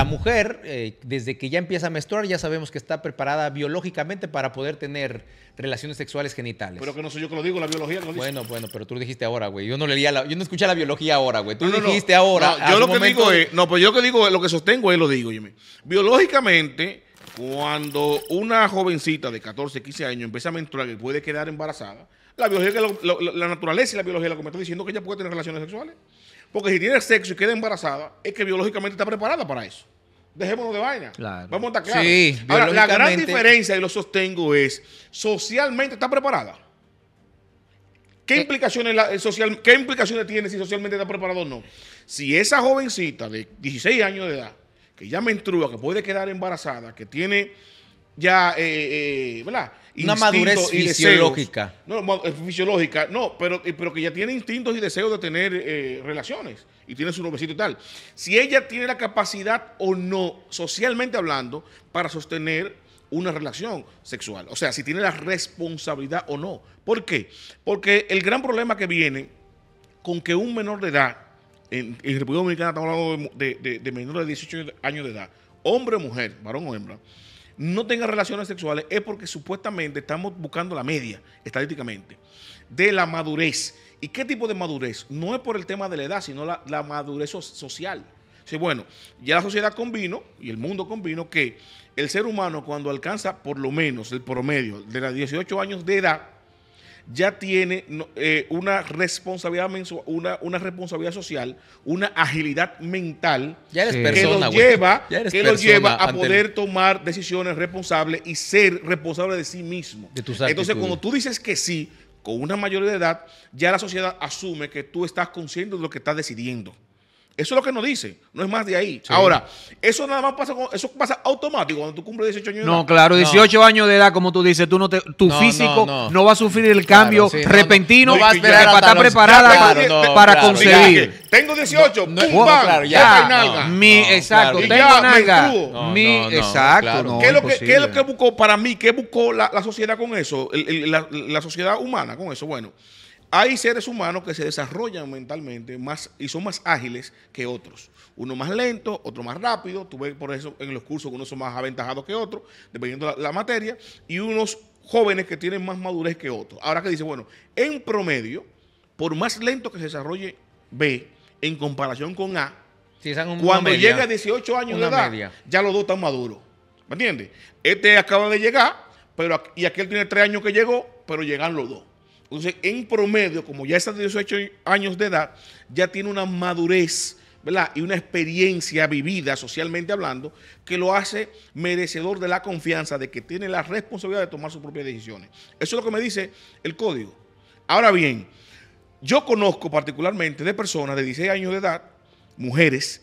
la mujer, eh, desde que ya empieza a menstruar, ya sabemos que está preparada biológicamente para poder tener relaciones sexuales genitales. Pero que no soy yo que lo digo, la biología lo dice. Bueno, bueno, pero tú lo dijiste ahora, güey. Yo no leía la, yo no escuché la biología ahora, güey. Tú No, no, dijiste ahora. No, yo lo que momento- digo es, no, pues yo lo que digo es lo que sostengo es lo digo, Jimmy. Biológicamente, cuando una jovencita de 14, 15 años empieza a menstruar y puede quedar embarazada, la biología, que lo- lo- la naturaleza y la biología lo que me está diciendo que ella puede tener relaciones sexuales. Porque si tiene sexo y queda embarazada, es que biológicamente está preparada para eso. Dejémonos de vaina. Claro. Vamos a estar claros. Sí, Ahora, la gran diferencia, y lo sostengo, es socialmente está preparada. ¿Qué Eh. implicaciones, la- social, ¿Qué implicaciones tiene si socialmente está preparado o no? Si esa jovencita de 16 años de edad, que ya menstrua, que puede quedar embarazada, que tiene ya, eh, eh, ¿verdad? Una madurez y deseos. fisiológica. No, eh, fisiológica, no, pero, eh, pero que ya tiene instintos y deseos de tener eh, relaciones y tiene su novecito y tal. Si ella tiene la capacidad o no, socialmente hablando, para sostener una relación sexual. O sea, si tiene la responsabilidad o no. ¿Por qué? Porque el gran problema que viene con que un menor de edad, en, en República Dominicana estamos hablando de, de, de menores de 18 años de edad, hombre o mujer, varón o hembra, no tenga relaciones sexuales es porque supuestamente estamos buscando la media, estadísticamente, de la madurez. ¿Y qué tipo de madurez? No es por el tema de la edad, sino la, la madurez so- social. Sí, bueno, ya la sociedad convino y el mundo convino que el ser humano cuando alcanza por lo menos el promedio de los 18 años de edad, ya tiene eh, una responsabilidad mensu- una, una responsabilidad social, una agilidad mental Ya eres Sí. que persona, güey. lleva, Ya eres que persona lleva a el- poder tomar decisiones responsables y ser responsable de sí mismo. De tus Entonces, cuando tú dices que sí, con una mayoría de edad, ya la sociedad asume que tú estás consciente de lo que estás decidiendo. Eso es lo que nos dice, no es más de ahí. Ahora, eso nada más pasa, con- eso pasa automático cuando tú cumples 18 años de No, edad. claro, 18 años de edad, como tú dices, tú no te, tu No, físico no, no, no. va a sufrir el cambio sí, no, no. repentino No va a para estar preparada para, no, claro, concebir. Tengo 18, No, pum, no, bam, claro, ya, nalga. no. Mi, exacto, tengo ya, nalga. No, Mi, no, no, exacto, claro. no, ¿Qué es, lo que, qué es lo que buscó para mí? ¿Qué buscó la, la sociedad con eso? El- el- la, la sociedad humana con eso. Bueno, hay seres humanos que se desarrollan mentalmente más y son más ágiles que otros. Uno más lento, otro más rápido. Tú ves por eso en los cursos que unos son más aventajados que otros, dependiendo la, la materia. Y unos jóvenes que tienen más madurez que otros. Ahora que dice, bueno, en promedio, por más lento que se desarrolle B en comparación con A, Sí, cuando media. llega a 18 años de edad, media. ya los dos están maduros. ¿Me entiendes? Este acaba de llegar, pero y aquel tiene tres años que llegó, pero llegan los dos. Entonces, en promedio, como ya está de 18 años de edad, ya tiene una madurez, ¿verdad? Y una experiencia vivida, socialmente hablando, que lo hace merecedor de la confianza de que tiene la responsabilidad de tomar sus propias decisiones. Eso es lo que me dice el código. Ahora bien, yo conozco particularmente de personas de 16 años de edad, mujeres,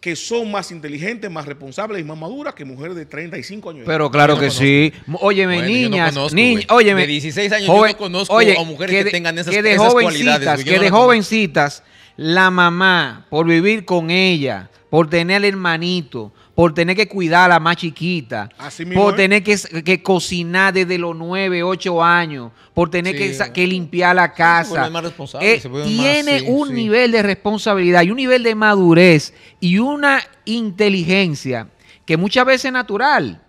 que son más inteligentes, más responsables y más maduras que mujeres de 35 años. Pero claro no que sí. Óyeme, Bueno, yo no niñas, conozco, niñas, güey. óyeme. De 16 años yo no conozco a mujeres que de- tengan esas- que de esas jovencitas, cualidades, que no de jovencitas, la mamá, por vivir con ella, por tener al hermanito, por tener que cuidar a la más chiquita, Así mismo por tener que, que cocinar desde los 9, 8 años, por tener Sí, que, que limpiar la casa. más Eh, se vuelven más, tiene sí, un sí. nivel de responsabilidad y un nivel de madurez y una inteligencia que muchas veces es natural,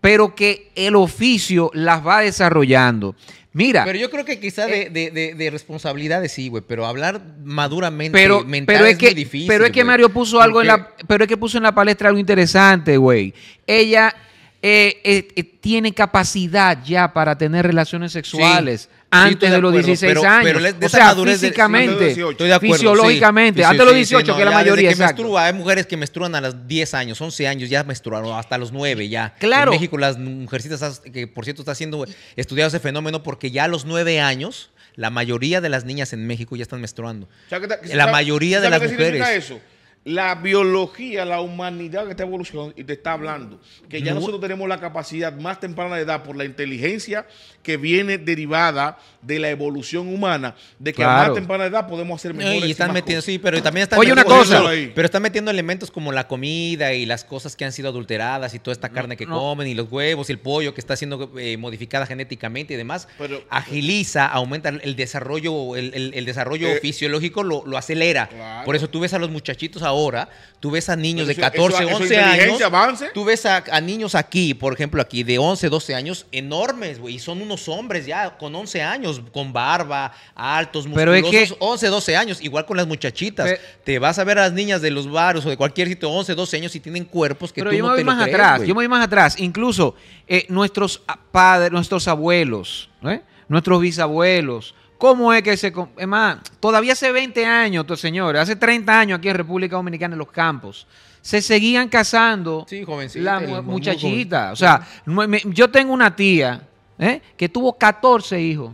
pero que el oficio las va desarrollando. Mira, Pero yo creo que quizá Eh, de, de, de, de responsabilidades sí, güey. Pero hablar maduramente, pero, mental pero es, es que, muy difícil. pero es que. Mario puso algo en la, pero es que puso en la palestra algo interesante, güey. Ella eh, eh, eh, tiene capacidad ya para tener relaciones sexuales Sí, antes estoy de, de los acuerdo, 16 pero- años. pero de o sea, físicamente, de 18. Estoy de acuerdo, fisiológicamente, sí. Sí, antes de sí, los sí, 18, no, que es la mayoría, que menstrua, hay mujeres que menstruan a los 10 años, 11 años, ya menstruaron, hasta los 9 ya. Claro. En México las mujercitas, que por cierto está siendo estudiado ese fenómeno porque ya a los 9 años, la mayoría de las niñas en México ya están menstruando. ¿Sabe qué ta- qué- La sabe- mayoría de las qué significa mujeres. eso? La biología, la humanidad que está evolucionando y te está hablando, que ya No. nosotros tenemos la capacidad más temprana de edad por la inteligencia que viene derivada de la evolución humana, de que a más temprana edad podemos hacer No, mejores y están metiendo, cosas. sí, pero también están Oye, una cosa. Pero están metiendo elementos como la comida y las cosas que han sido adulteradas y toda esta carne que no. comen y los huevos y el pollo que está siendo eh, modificada genéticamente y demás. Pero- agiliza, aumenta el desarrollo, el, el- el desarrollo Eh, fisiológico lo, lo acelera. Claro. Por eso tú ves a los muchachitos ahora, tú ves a niños de Eso- 14, eso- eso 11 años. avance. Tú ves a, a niños aquí, por ejemplo, aquí de 11, 12 años, enormes, güey. Y son unos hombres ya con 11 años, con barba, altos, Pero es musculosos. que- 11, 12 años, igual con las muchachitas. Pe- te vas a ver a las niñas de los barrios o de cualquier sitio, 11, 12 años, y tienen cuerpos que Pero tú yo no me voy te lo más crees, atrás, yo me voy más atrás. Incluso eh, nuestros padres, nuestros abuelos, ¿eh? nuestros bisabuelos. ¿Cómo es que se... Es más, todavía hace 20 años, señores, hace 30 años aquí en República Dominicana en los campos, se seguían casando Sí, jovencita, la el- mu- muy muchachita. O sea, me- yo tengo una tía ¿eh? que tuvo 14 hijos.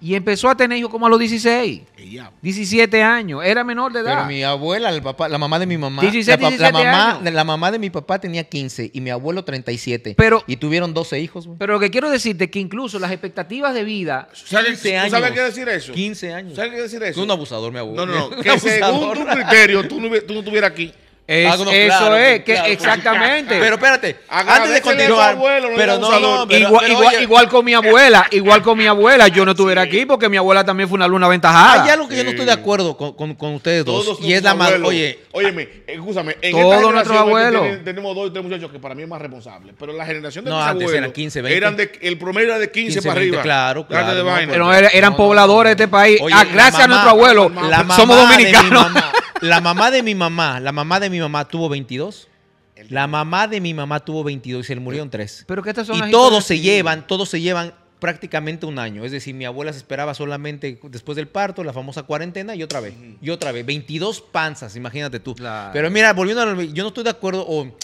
Y empezó a tener hijos como a los 16, El diablo. 17 años. Era menor de edad. Pero mi abuela, el papá, la mamá de mi mamá, 16, la, pa- la 17 mamá, años. la mamá de mi papá tenía 15 y mi abuelo 37. Pero- y tuvieron 12 hijos, güey. Pero lo que quiero decirte es que incluso las expectativas de vida ¿Sabes, 15 ¿tú sabes qué decir eso? 15 años. ¿Sabes qué decir Es eso? un abusador, mi abuelo. No, no, no. Un Que según tu criterio, tú no, tú no estuvieras aquí. Es- eso claro, es, que claro. exactamente. Pero espérate, antes de Agradecele a tu continuar. abuelo, no pero no, no, pero- igual, pero igual, con mi abuela, igual con mi abuela, yo no estuviera aquí porque mi abuela también fue una luna aventajada. Hay algo que yo no estoy de acuerdo con, con- con ustedes dos. Todos y es la madre. Oye, Óyeme, escúchame. En Todos esta nuestros abuelos. tienen- tenemos dos y tres muchachos que para mí es más responsable. Pero la generación de No, mis antes abuelos eran 15, 20. eran de, el promedio era de 15, 15, para 20, arriba. claro, claro, de no, vaina. Pero era- eran pobladores de este país. Ah, gracias a nuestro abuelo, somos dominicanos. La mamá de mi mamá, la mamá de mi mamá tuvo 22. La mamá de mi mamá tuvo 22 y se le murieron tres. Pero que estas son las Y todos se llevan, todos se llevan prácticamente un año. Es decir, mi abuela se esperaba solamente después del parto, la famosa cuarentena, y otra vez, y otra vez. 22 panzas, imagínate tú. Claro. Pero mira, volviendo a lo, yo no estoy de acuerdo, o,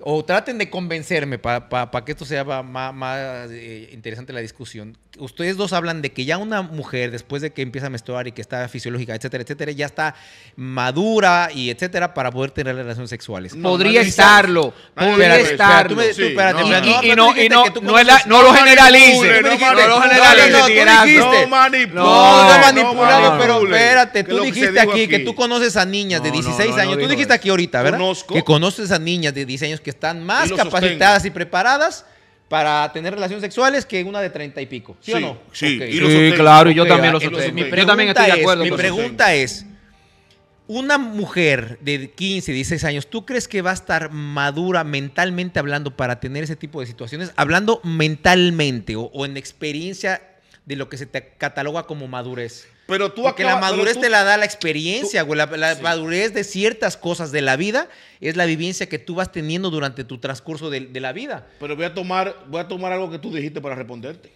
o traten de convencerme para que esto sea más, más, eh, interesante la discusión. Ustedes dos hablan de que ya una mujer, después de que empieza a menstruar y que está fisiológica, etcétera, etcétera, ya está madura y etcétera para poder tener relaciones sexuales. No, Podría estarlo, podría estarlo. Y, no, y no, no, no, la- lo generalice. No, no lo generalice, No, no, manipulado, pero espérate, tú dijiste aquí, que tú conoces a niñas de No, no, 16 no, no años. tú dijiste aquí ahorita, ¿verdad? Conozco. Que conoces a niñas de 16 años que están más capacitadas y preparadas para tener relaciones sexuales que una de 30 y pico. ¿Sí, o Sí, no? sí, y Sí, claro, y yo también lo entonces, sostengo. mi Yo también estoy de es- acuerdo Mi pregunta es, una mujer de 15, 16 años, ¿tú crees que va a estar madura mentalmente hablando para tener ese tipo de situaciones? Hablando mentalmente o, o en experiencia de lo que se te cataloga como madurez. Pero tú Porque la acabas- madurez tú- te la da la experiencia, tú- güey. La, la sí. madurez de ciertas cosas de la vida es la vivencia que tú vas teniendo durante tu transcurso de, de la vida. Pero voy a tomar, voy a tomar algo que tú dijiste para responderte.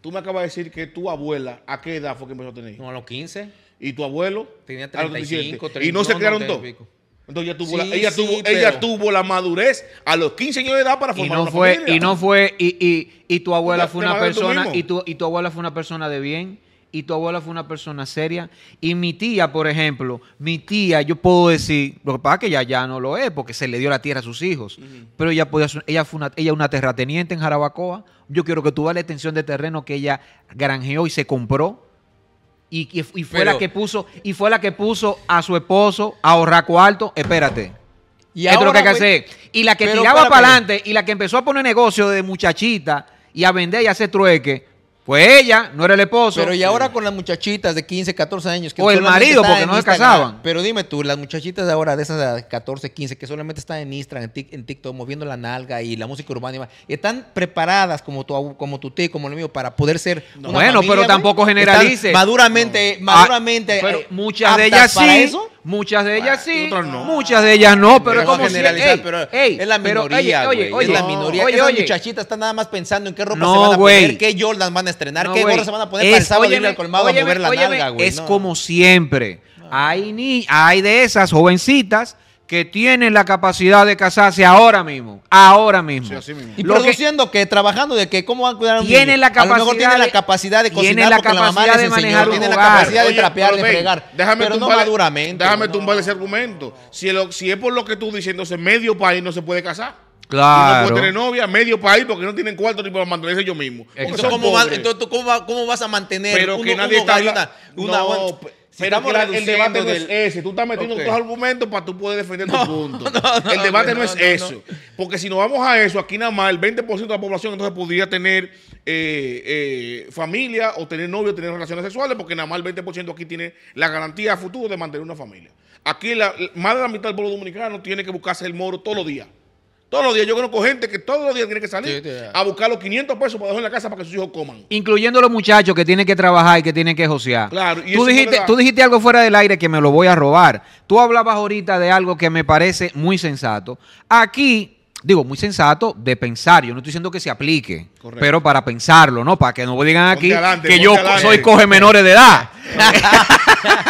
Tú me acabas de decir que tu abuela, ¿a qué edad fue que empezó a tener hijos? No, a los 15. Y tu abuelo Tenía a los 35, 17. Y no se 30, crearon no, todos. 30 y. Entonces ella tuvo, Sí, la, ella, sí, tuvo, pero- ella tuvo la madurez a los 15 años de edad para y formar no una fue familia. y no fue y, y, y tu abuela fue una persona y tu y tu abuela fue una persona de bien y tu abuela fue una persona seria. Y mi tía por ejemplo mi tía yo puedo decir lo que pasa es que ella ya no lo es porque se le dio la tierra a sus hijos. Pero ella podía ella fue una ella una terrateniente en Jarabacoa. Yo quiero que tú veas la extensión de terreno que ella granjeó y se compró. Y, y- y fue Pero- la que puso y fue la que puso a su esposo a ahorrar cuarto. Espérate. Y esto es lo que hay que ahora, güey, hacer. Y la que pero tiraba para adelante y la que empezó a poner negocio de muchachita y a vender y a hacer trueque, fue ella, no era el esposo. Pero y ahora con las muchachitas de 15, 14 años. O el marido, porque no se casaban. Pero dime tú, las muchachitas de ahora, de esas de 14, 15, que solamente están en Instagram, en, Tik- en TikTok, moviendo la nalga y la música urbana y demás, están preparadas como tu, abu- como tu tío, como el mío, para poder ser una Bueno, familia, pero tampoco Están generalice. Maduramente, Ah, maduramente. pero eh, muchas de ellas para sí, eso. Muchas de ellas sí, no. muchas de ellas no, pero Pero es como no si- generalizar, ey, pero ey, es la minoría, oye, güey. oye, es la oye, minoría. oye, Esas oye, muchachitas están nada más pensando en qué ropa No, se van a poner, qué Jordan van a estrenar, No, qué gorra se van a poner para el Es- sábado ir óyeme, al colmado a óyeme, mover la óyeme, nalga, güey. Es como siempre. Hay, ni, hay de esas jovencitas que tienen la capacidad de casarse ahora mismo. Ahora mismo. Sí, así mismo. Y Lo produciendo que, trabajando de que cómo van a cuidar a un Tienen niño. la A lo mejor capacidad tienen la de- capacidad de tienen cocinar la porque la mamá capacidad les de enseñó, manejar un tienen la capacidad de trapear, de fregar. Déjame pero no tumbarle- maduramente. Déjame no. tumbar ese argumento. Si, es por lo que tú diciéndose, medio país no se puede casar. Y no Claro. puede tener novia, medio país, porque no tienen cuarto ni para mantenerse ellos mismos. Porque Entonces, ¿cómo, va- entonces, ¿tú ¿cómo, va- cómo vas a mantener pero que nadie está una, una no, pe- Si pero estamos el debate no del- es ese. Tú estás metiendo Ok. tus argumentos para tú poder defender No, tu punto. no, el debate no, es eso. Porque si nos vamos a eso, aquí nada más el 20% de la población entonces podría tener eh, eh, familia o tener novio, tener relaciones sexuales, porque nada más el 20% aquí tiene la garantía a futuro de mantener una familia. Aquí la, más de la mitad del pueblo dominicano tiene que buscarse el moro todos los días. Todos los días. Yo conozco gente que todos los días tiene que salir Sí, sí. a buscar los 500 pesos para dejar en la casa para que sus hijos coman. Incluyendo los muchachos que tienen que trabajar y que tienen que josear. Claro, y tú, dijiste, tú dijiste algo fuera del aire que me lo voy a robar. Tú hablabas ahorita de algo que me parece muy sensato. Aquí, digo, muy sensato de pensar. Yo no estoy diciendo que se aplique, Correcto. pero para pensarlo, ¿no? Para que no digan Ponte aquí adelante, que yo adelante. soy coge menores de edad.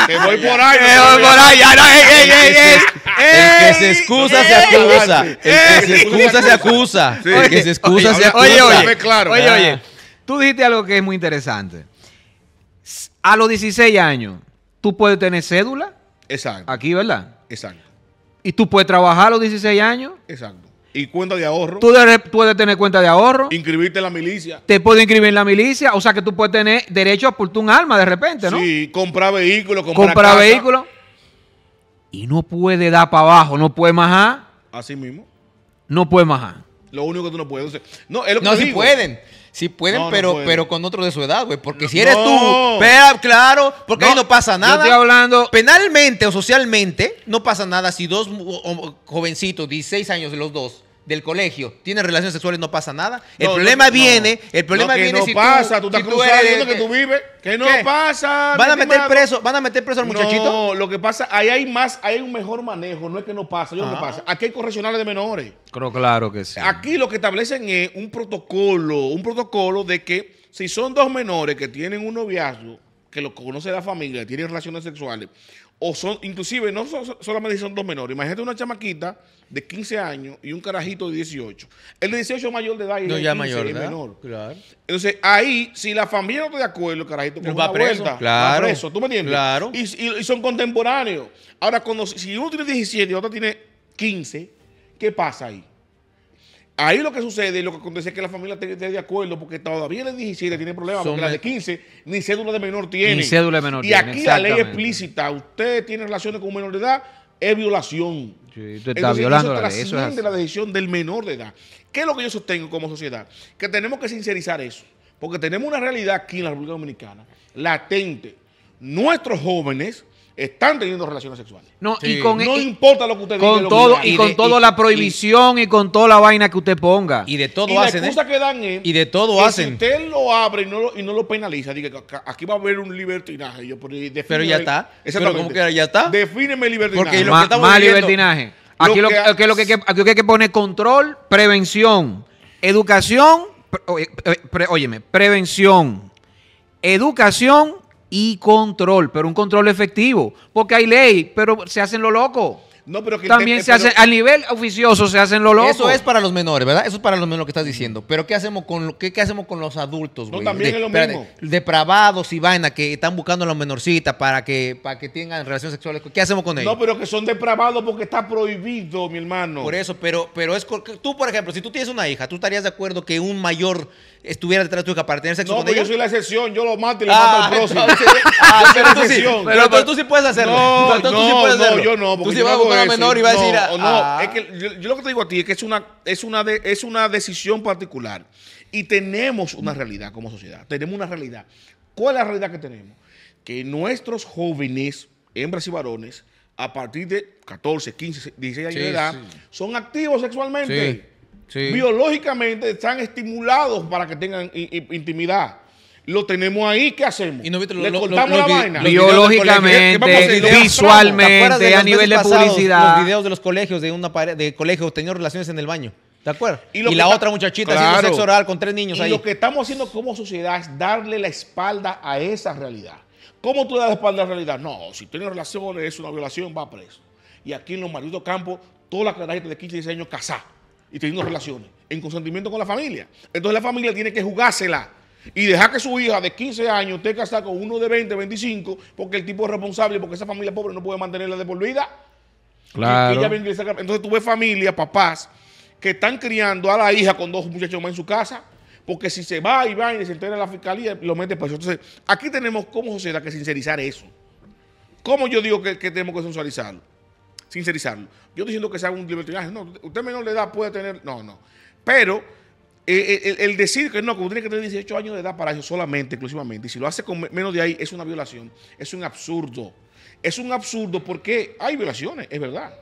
Que voy por ahí. Eh, voy por ahí, ya no, ey, ey, ey. El que se excusa se acusa. El que se excusa se acusa. El que se excusa se acusa. Oye, oye, claro. oye, Ah. oye, tú dijiste algo que es muy interesante. A los 16 años, tú puedes tener cédula Exacto. aquí, ¿verdad? Exacto. Y tú puedes trabajar a los 16 años. Exacto. Y cuenta de ahorro. Tú de- puedes tener cuenta de ahorro. Inscribirte en la milicia. Te puedes inscribir en la milicia. O sea que tú puedes tener derecho a portar un arma de repente, ¿no? Sí, comprar vehículos, comprar, Comprar vehículos. Y no puede dar para abajo, no puede majar. Así mismo. No puede majar. Lo único que tú no puedes. O sea, no, es lo que No, digo. pueden. Sí pueden, No, no pero, pueden. pero con otro de su edad, güey. Porque si eres tú, pero, claro, porque ahí no pasa Yo nada. estoy hablando. Penalmente o socialmente, no pasa nada si dos jovencitos, 16 años de los dos, del colegio, tienen relaciones sexuales, no pasa nada. El No, problema no, no. viene, el problema No, que viene no si pasa, tú tú, estás si tú cruzando que tú vives. Que no ¿Qué? pasa. ¿Van a meter estimado. preso, van a meter preso al muchachito? No, lo que pasa, ahí hay más, ahí hay un mejor manejo, no es que no pasa, yo lo que Ah. pasa. Aquí hay correccionales de menores. Creo claro que sí. Aquí lo que establecen es un protocolo, un protocolo de que si son dos menores que tienen un noviazgo, que lo conoce la familia, tienen relaciones sexuales, o son, inclusive, no son, solamente son dos menores, imagínate una chamaquita de 15 años y un carajito de 18. El de 18 es mayor de edad y No, el de ya 15 mayor, es menor. Claro. Entonces, ahí, si la familia no está de acuerdo, el carajito coge Va una preso, vuelta, claro, va preso, ¿tú me entiendes? claro. Y, y- y son contemporáneos. Ahora, cuando, si uno tiene 17 y otro tiene 15, ¿qué pasa ahí? Ahí lo que sucede y lo que acontece es que la familia esté de acuerdo porque todavía el de 17 tiene problemas, Son porque la de me- 15 ni cédula de menor tiene. Ni cédula de menor y tiene, aquí la ley explícita, usted tiene relaciones con un menor de edad, es violación. Sí, usted está Entonces, violando eso la ley. Eso es la decisión del menor de edad. ¿Qué es lo que yo sostengo como sociedad? Que tenemos que sincerizar eso. Porque tenemos una realidad aquí en la República Dominicana, latente. Nuestros jóvenes están teniendo relaciones sexuales. No, Sí. y con, no y- importa lo que usted diga. con que todo, diga. y Y con toda la prohibición y, con toda la vaina que usted ponga. Y de todo la hacen, ¿eh? excusa que dan es Y de todo que hacen. Si usted lo abre y no lo, y no lo penaliza, diga que aquí va a haber un libertinaje. Yo, pero, ya está. Pero como que ya está. Defíneme libertinaje. Porque lo Ma- que más viviendo- libertinaje. Aquí Lo que lo que, hay que- aquí lo que hay que poner control, prevención, educación, pre- óyeme, prevención, educación y control, pero un control efectivo, porque hay ley, pero se hacen lo loco. No, pero que También se pero- hace, al nivel oficioso se hacen lo loco. Eso es para los menores, ¿verdad? Eso es para los menores lo que estás diciendo. Pero ¿qué hacemos con, lo- qué, qué hacemos con los adultos, No, güey? también De- es lo espérate, mismo. Depravados y vaina que están buscando a la menorcita para que, para que tengan relaciones sexuales. ¿Qué hacemos con ellos? No, pero que son depravados porque está prohibido, mi hermano. Por eso, pero, pero es tú, por ejemplo, si tú tienes una hija, ¿tú estarías de acuerdo que un mayor estuviera detrás de tu hija para tener sexo No, con pero ella? yo soy la excepción, yo lo mato y le Ah, mato al próximo. entonces- ah, pero tú sí, pero, pero tú sí puedes hacerlo. No, no, tú sí puedes no, hacerlo. yo no. Tú porque sí yo vas a buscar menor y vas a decir, No, no, ah, es que yo, yo lo que te digo a ti es que es una, es, una de- es una decisión particular. Y tenemos una realidad como sociedad. Tenemos una realidad. ¿Cuál es la realidad que tenemos? Que nuestros jóvenes, hembras y varones, a partir de 14, 15, 16 años Sí, de edad, sí. son activos sexualmente. Sí. Biológicamente están estimulados para que tengan intimidad. Lo tenemos ahí, ¿qué hacemos? Y no Le lo- cortamos lo- la vaina. Biológicamente, ¿Qué vamos a hacer? ¿Te acuerdas visualmente, de a los nivel de pasados, publicidad. Los videos de los colegios, de una pared, de colegio, teniendo relaciones en el baño. ¿Te acuerdas? Y la otra muchachita Claro. haciendo sexo oral con tres niños Y ahí. lo que estamos haciendo como sociedad es darle la espalda a esa realidad. ¿Cómo tú das la espalda a la realidad? No, si tienes relaciones, es una violación, va preso. Y aquí en los malditos campos, todas las carajitas de 15 y 16 años casadas y teniendo relaciones, en consentimiento con la familia. Entonces la familia tiene que jugársela y dejar que su hija de 15 años esté casada con uno de 20, 25, porque el tipo es responsable, porque esa familia pobre no puede mantenerla de por vida. Claro. ella Entonces tú ves familias, papás, que están criando a la hija con dos muchachos más en su casa, porque si se va y va y se entera la fiscalía, lo mete preso. Entonces, aquí tenemos como sociedad que sincerizar eso. ¿Cómo yo digo que, que tenemos que sensualizarlo? Sincerizarlo. Yo estoy diciendo que se haga un libertinaje. No, usted menor de edad puede tener. No, no. Pero eh, el, el decir que no, que usted tiene que tener 18 años de edad para eso solamente, exclusivamente, y si lo hace con me- menos de ahí, es una violación, es un absurdo. Es un absurdo porque hay violaciones, es verdad.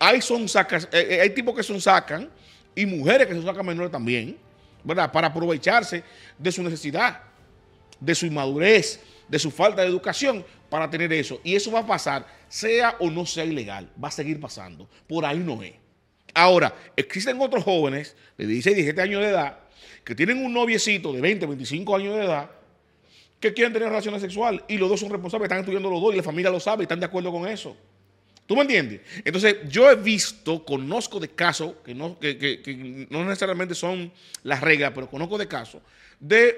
Hay, son sacas, eh, eh, hay tipos que son sacan y mujeres que se sacan menores también, ¿verdad? Para aprovecharse de su necesidad, de su inmadurez, de su falta de educación para tener eso. Y eso va a pasar, sea o no sea ilegal, va a seguir pasando. Por ahí no es. Ahora, existen otros jóvenes de 16, 17 años de edad que tienen un noviecito de 20, 25 años de edad que quieren tener relaciones sexuales y los dos son responsables, están estudiando los dos y la familia lo sabe y están de acuerdo con eso. ¿Tú me entiendes? Entonces, yo he visto, conozco de casos, que no, que, que- que no necesariamente son las reglas, pero conozco de casos, de,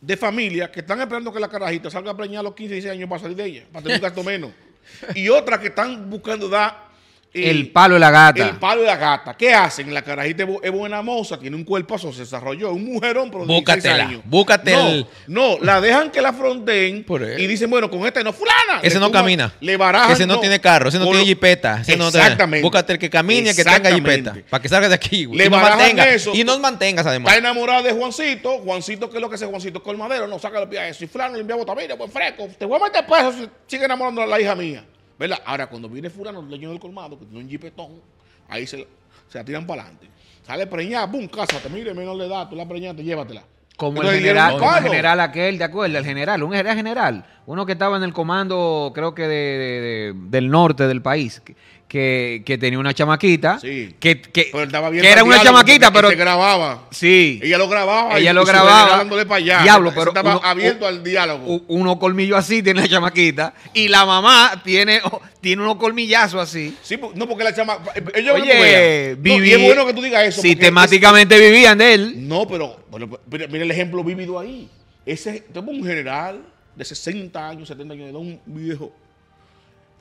de familias que están esperando que la carajita salga a preñar a los 15, 16 años para salir de ella, para tener un gasto menos. Y otras que están buscando dar... El palo de la gata. el palo de la gata. ¿Qué hacen? La carajita es bu- es buena moza, tiene un cuerpazo, se desarrolló, un mujerón, pero de 16 Búscatela, años. búscate no, el- No, la dejan que la fronteen y dicen, bueno, con esta no, fulana. Ese no camina. Le barajan. ese no, tiene carro, ese no tiene jipeta. Ese no Exactamente. Búscate el que camine y el que tenga Exactamente. jipeta. Para que salgas de aquí. güey. Le y nos barajan mantenga. eso. Y nos mantengas además. Está enamorada de Juancito. Juancito, ¿qué es lo que hace Juancito? Colmadero, no saca los pies a eso. Y fulano le envía botamina, pues fresco. Te voy a meter preso si sigue enamorando a la hija mía. ¿Verdad? Ahora, cuando viene fulano, el dueño del colmado, que tiene un jipetón, ahí se, la- se la tiran para adelante. Sale preñada, pum, cásate, mire, menor de edad, tú la preñaste, llévatela. Como el Entonces, general, como el general aquel, ¿te acuerdas? El general, un era general, uno que estaba en el comando, creo que de, de- de- del norte del país, que, que, que tenía una chamaquita, Sí. que, que, Pero estaba bien que era una chamaquita, pero Se grababa. sí, Ella lo grababa. Ella y- lo grababa. dándole para allá. Diablo, pero Estaba uno- abierto al diálogo. u- unos colmillos así tiene la chamaquita, y la mamá tiene, tiene unos colmillazos así. Sí, no porque la chama. Ellos Oye, viví. viví, y es bueno que tú digas eso. sistemáticamente vivían de él. no, pero, pero, pero mira el ejemplo vivido ahí. Ese, tenemos un general de 60 años, 70 años un viejo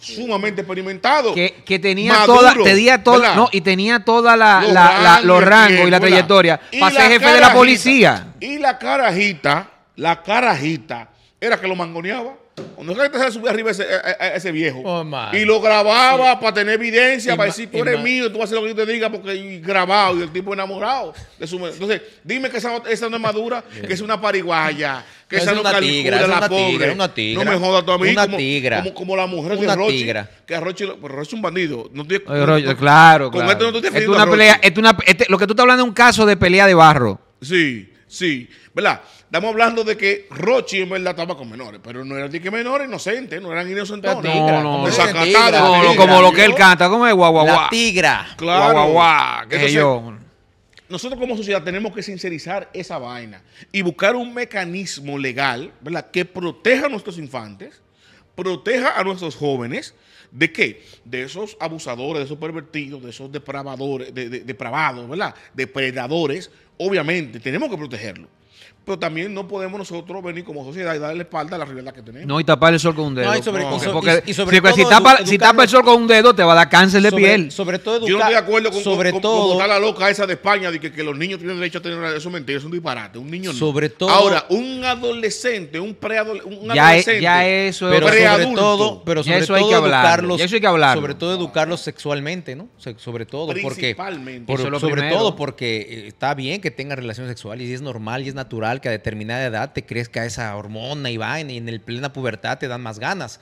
sumamente experimentado. que, que tenía maduro, toda, tenía toda, ¿verdad? no, y tenía toda la, Los la- la- rangos, los rangos y la trayectoria para ser jefe de la policía. Y la carajita, la carajita, era que lo mangoneaba. Cuando la gente se subía arriba a ese, a- ese viejo. Oh, y lo grababa para tener evidencia, Y para decir, tú eres mío, tú vas a hacer lo que yo te diga porque y grabado y el tipo enamorado de su Entonces, dime que esa, esa no es madura, que es una pariguaya, que Es esa no una tigra, es la una pobre. tigra, una tigra. No me jodas tú a mí. Una como, tigra. Como, como la mujer de Una Rochi. tigra. Que Rochi, lo- pero Rochi es un bandido. No estoy, Oye, Roger, claro, con claro. esto no estoy Esto es una pelea, es una- este- lo que tú estás hablando es un caso de pelea de barro. Sí, sí, ¿verdad? Estamos hablando de que Rochi en verdad estaba con menores, pero no eran de que menores inocentes, no eran inocentes. No, no. No, como lo que él canta, como es guau guau La tigra. Claro. Guau, guau, Entonces, yo. Nosotros como sociedad tenemos que sincerizar esa vaina y buscar un mecanismo legal, ¿verdad? Que proteja a nuestros infantes, proteja a nuestros jóvenes. ¿De qué? De esos abusadores, de esos pervertidos, de esos depravadores, de, de- depravados, ¿verdad? Depredadores. Obviamente, tenemos que protegerlos. Pero también no podemos nosotros venir como sociedad y darle la espalda a la realidad que tenemos. No, y tapar el sol con un dedo. No, y sobre- porque y so- porque y- y sobre si, pues, si todo tapa, edu- si tapa el sol con un dedo, te va a dar cáncer de sobre, piel. Sobre todo educar. Yo no estoy de acuerdo con, sobre con- todo, la loca esa de España de que, que los niños tienen derecho a tener eso es mentira, es un disparate, un niño no. Sobre todo- Ahora, un adolescente, un preadolescente, un Ya, adolescente. es- ya eso es pero sobre preadulto. todo, pero sobre eso hay todo que educarlos, ya eso hay que hablarlo. sobre todo educarlos sexualmente, ¿no? Se- sobre todo porque Principalmente. por- es lo sobre primero. todo porque eh, está bien que tengan relaciones sexuales y es normal y es natural que a determinada edad te crezca esa hormona y vaina y en el plena pubertad te dan más ganas.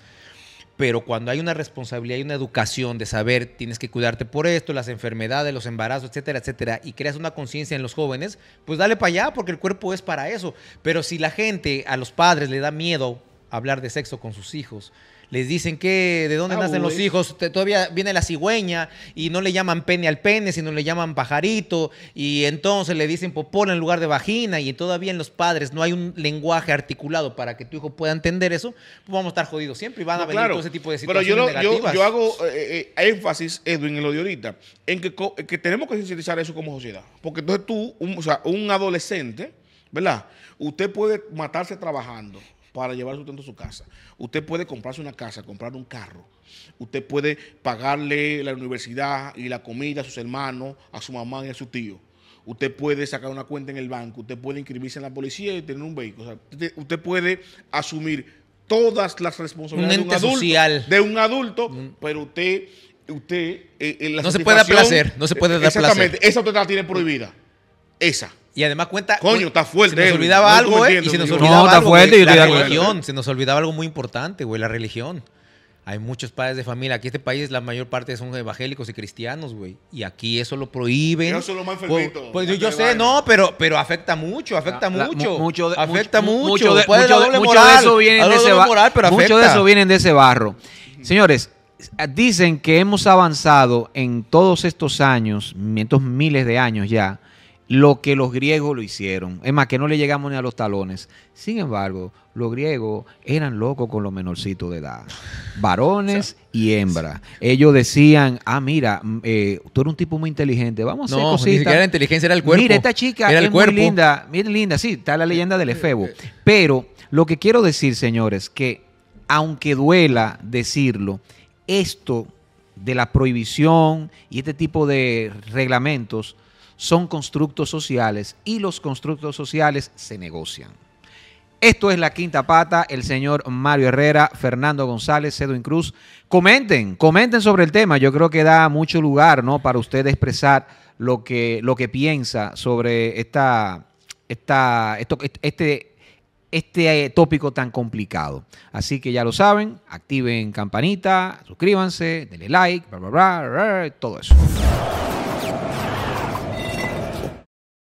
Pero cuando hay una responsabilidad y una educación de saber, tienes que cuidarte por esto, las enfermedades, los embarazos, etcétera, etcétera, y creas una conciencia en los jóvenes, pues dale para allá, porque el cuerpo es para eso. Pero si la gente, a los padres, le da miedo hablar de sexo con sus hijos, les dicen que de dónde nacen los hijos, Te- todavía viene la cigüeña y no le llaman pene al pene, sino le llaman pajarito, y entonces le dicen popola en lugar de vagina, y todavía en los padres no hay un lenguaje articulado para que tu hijo pueda entender eso, pues vamos a estar jodidos siempre y van a venir claro. todo ese tipo de Pero situaciones yo, lo- yo, negativas. yo hago eh, eh, énfasis, Edwin, en lo de ahorita, en que tenemos que sensibilizar eso como sociedad. Porque entonces tú, un, o sea, un adolescente, ¿verdad? Usted puede matarse trabajando para llevar sustento a su casa. Usted puede comprarse una casa, comprar un carro. Usted puede pagarle la universidad y la comida a sus hermanos, a su mamá y a su tío. Usted puede sacar una cuenta en el banco, usted puede inscribirse en la policía y tener un vehículo. O sea, usted, usted puede asumir todas las responsabilidades Un de un adulto, social. de un adulto, pero usted, usted eh, la No se puede satisfacción- aplacer, no se puede dar Exactamente, placer. esa usted la tiene prohibida. Esa. Y además cuenta. Coño, está fuerte, Se nos olvidaba No algo, güey. Y se nos olvidaba No, está algo, fuerte, yo La religión. Se nos olvidaba algo muy importante, güey. La religión. Hay muchos padres de familia. Aquí en este país la mayor parte son evangélicos y cristianos, güey. Y aquí eso lo prohíben. Son los más Pues- enfermitos, Pues, yo, sé, no, pero, pero afecta mucho, afecta La- mucho. mu- mucho de- afecta mucho- mucho. de- Puede mucho la de- doble mucho moral, de eso viene la de ese doble ba- moral, pero mucho de eso viene de ese barro. Señores, dicen que hemos avanzado en todos estos años, estos miles de años ya, lo que los griegos lo hicieron. Es más, que no le llegamos ni a los talones. Sin embargo, los griegos eran locos con los menorcitos de edad. Varones y hembras. Ellos decían, ah, mira, mm, eh, tú eres un tipo muy inteligente, vamos a hacer No, ni siquiera la inteligencia era el cuerpo. Mira, esta chica Era es el cuerpo. muy linda, bien linda, sí, está la leyenda del efebo. Pero lo que quiero decir, señores, que aunque duela decirlo, esto de la prohibición y este tipo de reglamentos son constructos sociales y los constructos sociales se negocian. Esto es la quinta pata, el señor Mario Herrera, Fernando González, Edwin Cruz. Comenten, comenten sobre el tema. Yo creo que da mucho lugar, ¿no? Para usted expresar lo que, lo que piensa sobre esta, esta, este, este eh, tópico tan complicado. Así que ya lo saben, activen campanita, suscríbanse, denle like, bla, bla, bla, todo eso.